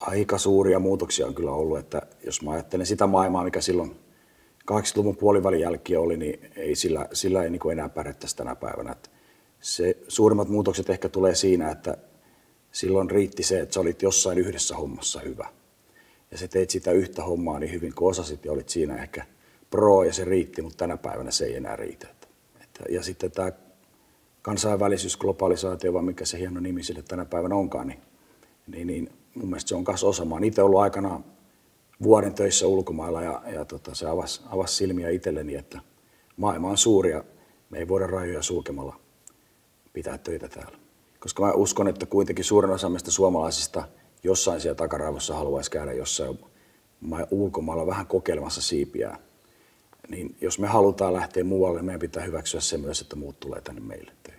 aika suuria muutoksia on kyllä ollut, että jos mä ajattelen sitä maailmaa, mikä silloin 80-luvun puolivälin jälkeen oli, niin ei sillä, sillä ei niin enää pärjättäisi tänä päivänä. Että se, suurimmat muutokset ehkä tulee siinä, että silloin riitti se, että sä olit jossain yhdessä hommassa hyvä. Ja sä teit sitä yhtä hommaa niin hyvin kuin osasit ja olit siinä ehkä pro ja se riitti, mutta tänä päivänä se ei enää riitä. Että, ja sitten tämä kansainvälisyys, globalisaatio, vai mikä se hieno nimi sille tänä päivänä onkaan, niin, niin, niin mun mielestä se on myös osa. Mä oon itse ollut aikanaan vuoden töissä ulkomailla ja, ja tota, se avasi, avasi silmiä itselleni, että maailma on suuri ja me ei voida rajoja sulkemalla pitää töitä täällä. Koska mä uskon, että kuitenkin suurin osa meistä suomalaisista jossain siellä takaraivossa haluaisi käydä jossain ulkomailla vähän kokeilemassa siipiä. Niin jos me halutaan lähteä muualle, meidän pitää hyväksyä se myös, että muut tulee tänne meille töihin.